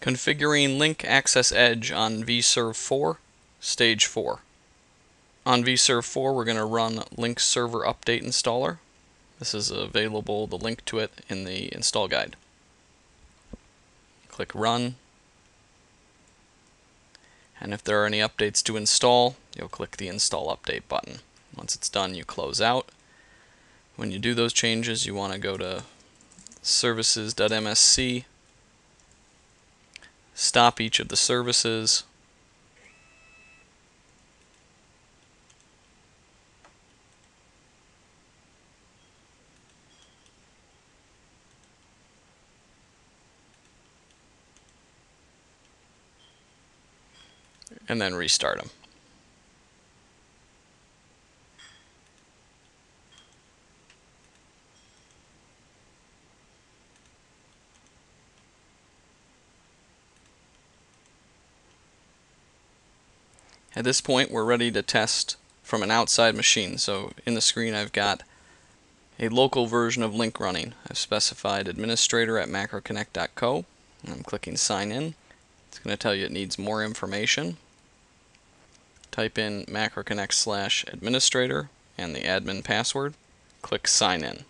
Configuring Lync Access Edge on vserv 4, Stage 4. On vserv 4, we're going to run Lync Server Update Installer. This is available, the link to it, in the install guide. Click Run. And if there are any updates to install, you'll click the Install Update button. Once it's done, you close out. When you do those changes, you want to go to services.msc stop each of the services. And then restart them. At this point, we're ready to test from an outside machine. So in the screen, I've got a local version of Lync running. I've specified administrator at macroconnect.co. I'm clicking sign in. It's going to tell you it needs more information. Type in macroconnect slash administrator and the admin password. Click sign in.